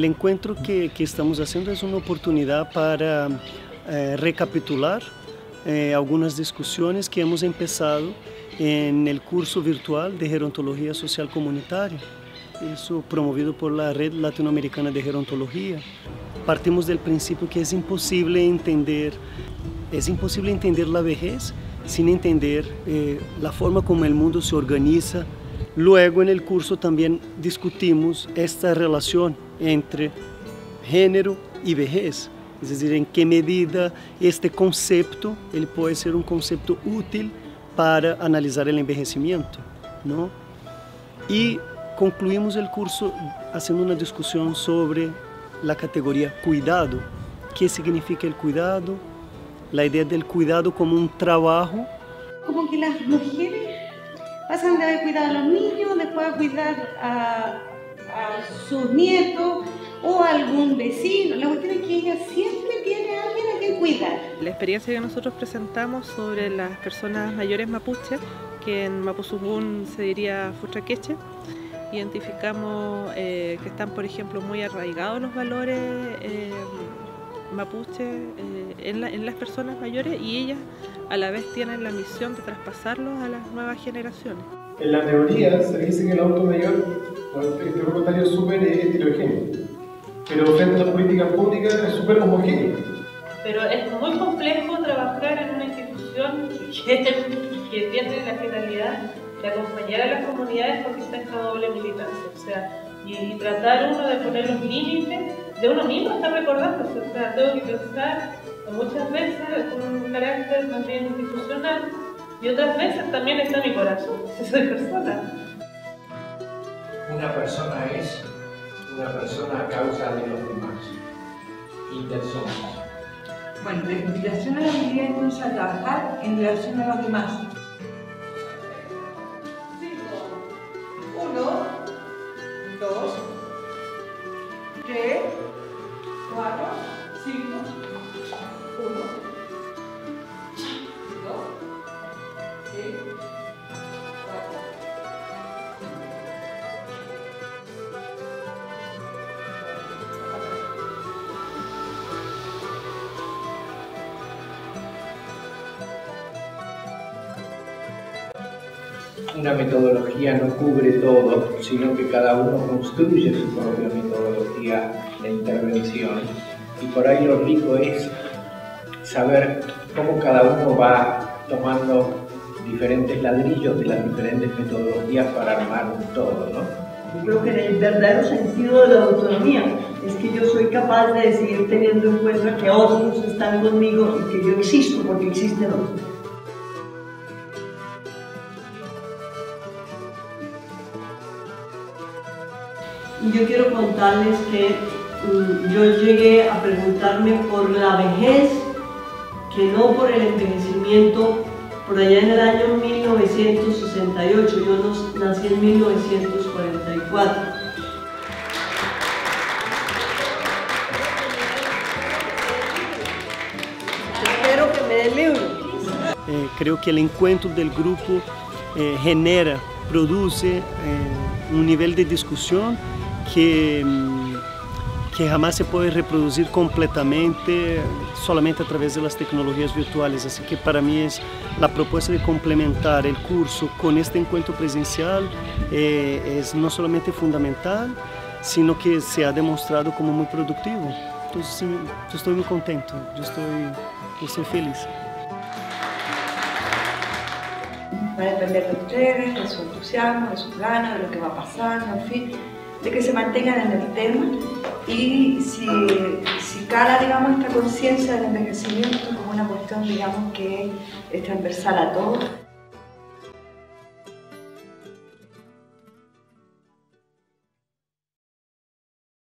el encuentro que, que, estamos haciendo es una oportunidad para eh, recapitular eh, algunas discusiones que hemos empezado en el curso virtual de Gerontología Social Comunitaria, eso promovido por la Red Latinoamericana de Gerontología. Partimos del principio que es imposible entender, es imposible entender la vejez sin entender eh, la forma como el mundo se organiza. Luego en el curso también discutimos esta relación entre género y vejez, es decir, en qué medida este concepto ele puede ser un concepto útil para analizar el envejecimiento, ¿no? Y concluimos el curso haciendo una discusión sobre la categoría cuidado, qué significa el cuidado, la idea del cuidado como un trabajo. Como que las mujeres pasan de cuidar a los niños, después a cuidar a, a sus nietos o a algún vecino. La cuestión es que ella siempre tiene a alguien a quien cuidar. La experiencia que nosotros presentamos sobre las personas mayores mapuche, que en Mapuzungún se diría futraqueche, identificamos eh, que están, por ejemplo, muy arraigados los valores eh, mapuche eh, en, la, en, las personas mayores y ellas a la vez tienen la misión de traspasarlos a las nuevas generaciones. En la teoría se dice que el auto mayor, es súper heterogéneo, pero frente a las políticas públicas es súper homogéneo. Pero es muy complejo trabajar en una institución que, tiene la finalidad de acompañar a las comunidades porque está esta doble militancia. O sea, y, y, tratar uno de poner los límites de uno mismo está recordando. O sea, tengo que pensar muchas veces con un carácter más bien institucional y otras veces también está mi corazón, si soy persona. Una persona es una persona a causa de los demás, intersonas. Bueno, la inspiración a la habilidad entonces a trabajar en relación a los demás. Uno, dos, tres, cuatro, cinco, uno, Una metodología no cubre todo, sino que cada uno construye su propia metodología de intervención. Y por ahí lo rico es saber cómo cada uno va tomando diferentes ladrillos de las diferentes metodologías para armar un todo, ¿no? Yo creo que en el verdadero sentido de la autonomía es que yo soy capaz de seguir teniendo en cuenta que otros están conmigo y que yo existo porque existen otros. Y yo quiero contarles que um, yo llegué a preguntarme por la vejez, que no por el envejecimiento, por allá en el año 1968, yo nací en 1944. Espero que me dé el libro. Eh, creo que el encuentro del grupo eh, genera, produce eh, un nivel de discusión que, que jamás se puede reproducir completamente solamente a través de las tecnologías virtuales. Así que para mí es la propuesta de complementar el curso con este encuentro presencial eh, es no solamente fundamental, sino que se ha demostrado como muy productivo. Entonces, estoy muy contento, estoy, feliz. Va a depender de ustedes, de su entusiasmo, de sus ganas, de lo que va pasando, en fin de que se mantengan en el tema y si, si cala, digamos, esta conciencia del envejecimiento como una cuestión, digamos, que es transversal a todos,